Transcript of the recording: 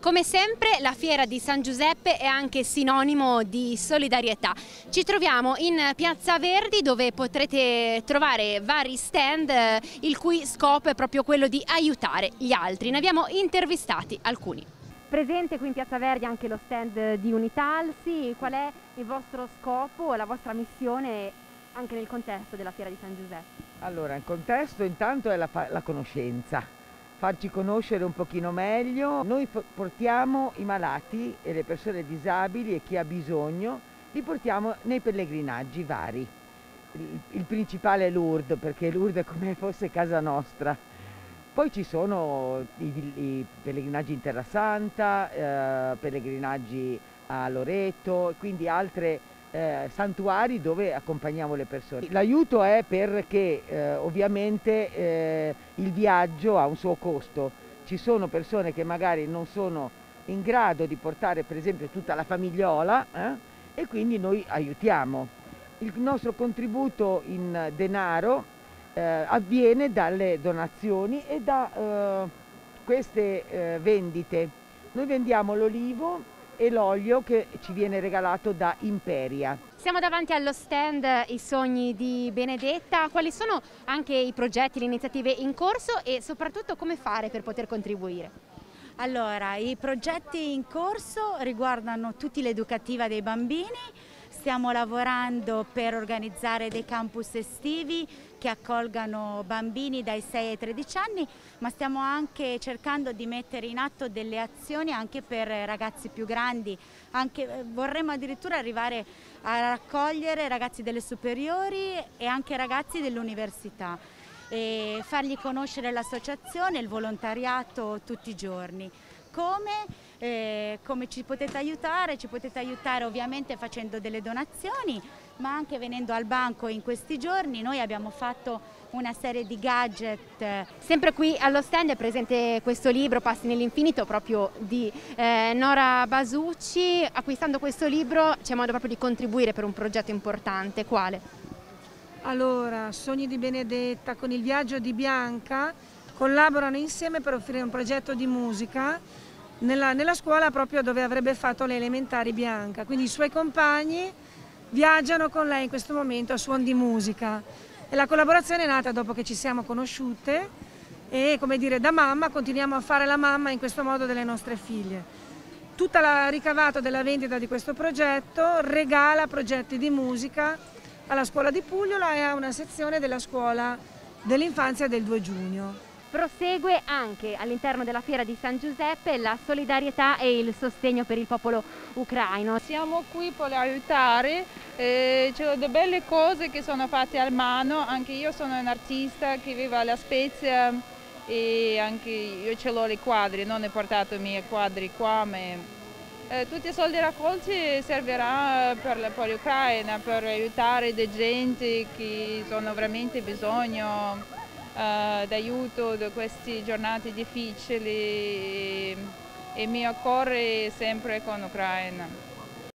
Come sempre la fiera di San Giuseppe è anche sinonimo di solidarietà. Ci troviamo in Piazza Verdi dove potrete trovare vari stand eh, il cui scopo è proprio quello di aiutare gli altri. Ne abbiamo intervistati alcuni. Presente qui in Piazza Verdi anche lo stand di Unitalsi, qual è il vostro scopo, la vostra missione anche nel contesto della fiera di San Giuseppe? Allora, il contesto intanto è la, la conoscenza, farci conoscere un pochino meglio. Noi portiamo i malati e le persone disabili e chi ha bisogno, li portiamo nei pellegrinaggi vari. Il, principale è Lourdes, perché Lourdes è come fosse casa nostra. Poi ci sono i, i pellegrinaggi in Terra Santa, eh, pellegrinaggi a Loreto, quindi altre eh, santuari dove accompagniamo le persone. L'aiuto è perché eh, ovviamente eh, il viaggio ha un suo costo. Ci sono persone che magari non sono in grado di portare per esempio tutta la famigliola eh, e quindi noi aiutiamo. Il nostro contributo in denaro eh, avviene dalle donazioni e da eh, queste vendite. Noi vendiamo l'olivo e l'olio che ci viene regalato da Imperia. Siamo davanti allo stand I sogni di Benedetta, quali sono anche i progetti, le iniziative in corso e soprattutto come fare per poter contribuire? Allora, i progetti in corso riguardano tutti l'educativa dei bambini, Stiamo lavorando per organizzare dei campus estivi che accolgano bambini dai 6 ai 13 anni, ma stiamo anche cercando di mettere in atto delle azioni anche per ragazzi più grandi. Anche, eh, vorremmo addirittura arrivare a raccogliere ragazzi delle superiori e anche ragazzi dell'università e fargli conoscere l'associazione, il volontariato tutti i giorni. Come? Eh, come ci potete aiutare? Ci potete aiutare ovviamente facendo delle donazioni, ma anche venendo al banco in questi giorni. Noi abbiamo fatto una serie di gadget. Sempre qui allo stand è presente questo libro, Passi nell'infinito, proprio di eh, Nora Basucci. Acquistando questo libro c'è modo proprio di contribuire per un progetto importante. Quale? Allora, Sogni di Benedetta con il viaggio di Bianca collaborano insieme per offrire un progetto di musica nella, nella scuola proprio dove avrebbe fatto le elementari Bianca. Quindi i suoi compagni viaggiano con lei in questo momento a suon di musica. E la collaborazione è nata dopo che ci siamo conosciute e come dire da mamma continuiamo a fare la mamma in questo modo delle nostre figlie. Tutta la ricavato della vendita di questo progetto regala progetti di musica alla scuola di Pugliola e a una sezione della scuola dell'infanzia del 2 giugno. Prosegue anche all'interno della fiera di San Giuseppe la solidarietà e il sostegno per il popolo ucraino. Siamo qui per aiutare, eh, c'è delle belle cose che sono fatte a mano, anche io sono un artista che vive alla Spezia e anche io ce l'ho i quadri, non ho portato i miei quadri qua, ma eh, tutti i soldi raccolti serviranno per, per l'Ucraina, per aiutare le gente che hanno veramente bisogno eh, d'aiuto da queste giornate difficili e mi occorre sempre con l'Ucraina.